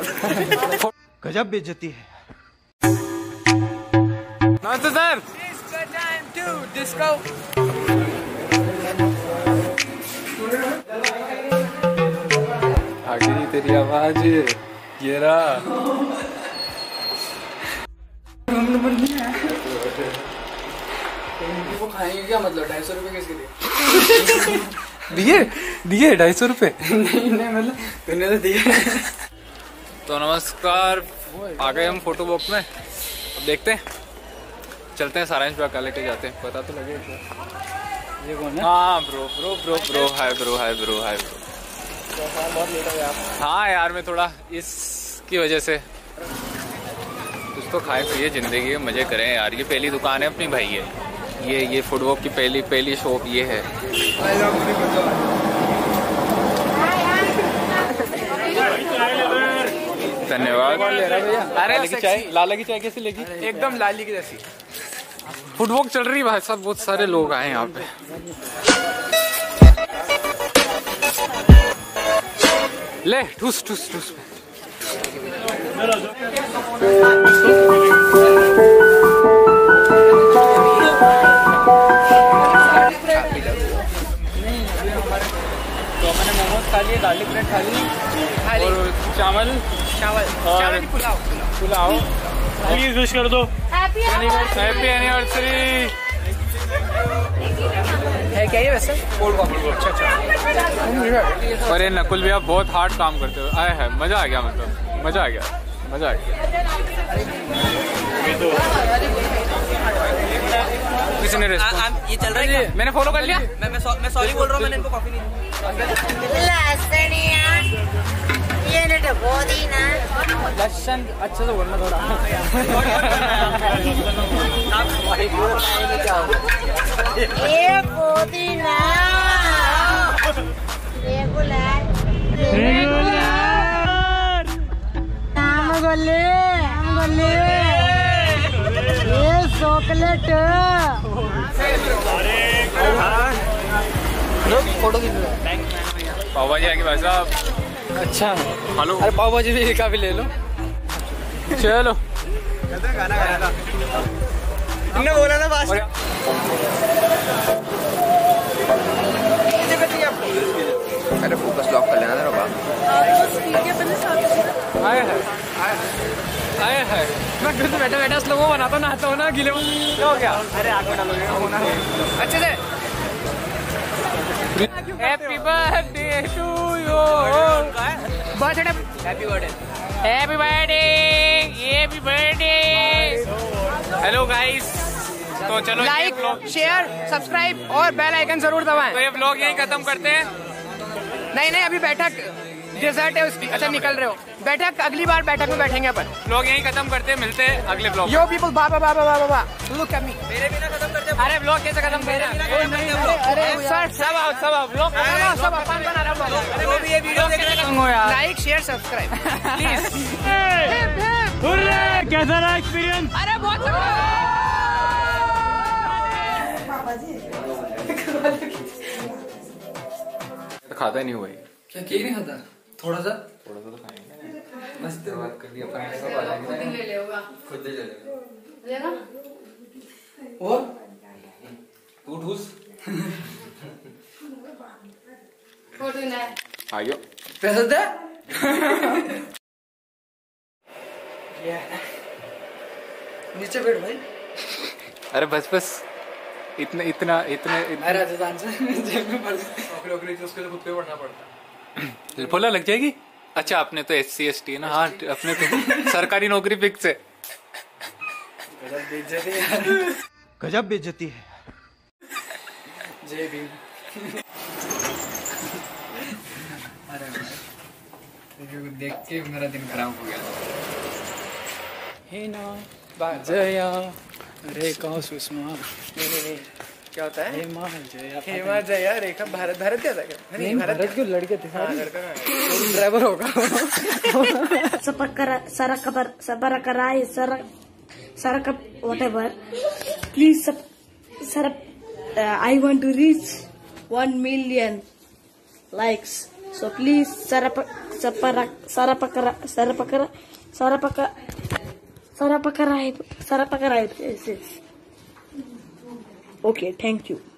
गजब बेइज्जती है। नमस्ते सर। आ गई तेरी आवाज़ ये रहा। वो खाएँगे क्या मतलब? ढाई सौ रुपए किसके दिए दिए दिए ढाई सौ रुपये नहीं नहीं मतलब तूने तो दिए। तो नमस्कार। आ गए हम फ़ोटो बॉक्स में। अब देखते हैं। चलते हैं सारांश ब्रो का लेके जाते हैं। पता तो लगे ये कौन है? हाँ bro bro bro bro hi bro hi bro hi bro बहुत लेट हो यार, मैं थोड़ा इसकी वजह से कुछ तो खाए पिए, ज़िंदगी के मज़े करें यार। ये पहली दुकान है अपनी, भाई है ये ये फुटवॉक की पहली पहली शॉप ये है। धन्यवाद। अरे लाला की चाय? लाला की चाय कैसे लेगी? एकदम लाली की जैसी। फुटवॉक चल रही भाई साहब बहुत सारे लोग आए यहाँ पे। ले ठूस ठूस ठूस। तो अपने मोमोज खा लिए गार्लिक ब्रेड खा ली और चावल। चावल चावल पुलाव पुलाव प्लीज़ विश कर दो. हैप्पी एनिवर्सरी है क्या ये वैसे? कोल्ड कॉफ़ी अच्छा अच्छा. अरे नकुल भैया बहुत हार्ड काम करते हो. आए है मज़ा आ गया मतलब. मज़ा आ गया मज़ा आ गया. किसी ने ये चल रहा है मैंने फॉलो कर लिया? मैं मैं मैं सॉरी बोल रहा हूँ मैंने इनको कॉफ़ी नहीं दी बोदीना अच्छे से बोलना थोड़ा ये बोदीना रेगुलर रेगुलर नाम गोले नाम गोले ये चॉकलेट फ़ोटो खींच पाव भाजी आएगी भाई साहब अच्छा। हेलो। अरे पाव भाजी भी का भी ले लो। चलो। तुमने बोला ना बात। अरे फोकस लॉक कर लेना तेरा बाप आए है। आए है। मैं घर पे बैठे बैठे स्लो बनाता नहाता हूँ ना गिले में क्या अरे आग में डालोगे अच्छे से। Happy birthday to you birthday happy birthday happy birthday happy birthday hello guys तो चलो लाइक शेयर सब्सक्राइब और बेल आइकन ज़रूर दबाएँ। तो ये ब्लॉग यहीं खत्म करते हैं। नहीं नहीं अभी बैठक डिजर्ट है उसकी। अच्छा निकल रहे हो। बैठक अगली बार बैठक में बैठेंगे अपन। लोग यही खत्म करते हैं मिलते हैं अगले ब्लॉग यो पीपल बाबा बाबा बाबा बाबा लुक एट मी मेरे बिना खत्म करते अरे ब्लॉग कैसे खत्म कर रहे हैं? अरे सर सब आओ सब आओ ब्लॉग सब सब अपन बना रहा हूँ। जो भी ये वीडियो कैसे खत्म हो यार like share subscribe please hurray कैसा रहा एक्सपीरियंस अरे बहुत खाता नहीं हुआ क्या केक नहीं खाता थोड़ा सा? थोड़ा सा तो खाएँगे मस्त बात कर ली अपन सब आ जाएँगे खुद ही चलेगा और तू ठूस। आ गयो पैसा दे। नीचे बैठ भाई। अरे बस बस। इतना इतना इतने अरे राजस्थान से जेब में भर दे। बोला लग जाएगी? अच्छा आपने तो एस सी एस टी है ना? हाँ अपने तो सरकारी नौकरी फिक्स है। गजब बेइज्जती है। जय भीम। अरे भाई, देख के मेरा दिन खराब हो गया। हे ना जया अरे कहो सुषमा नहीं नहीं नहीं क्या होता है? सर। सरक प्लीज़ सब sir I want to reach one million likes so please सरप सपर सरपक सरपक सरपक सरपक सरपक राय सरपक राय Okay, thank you.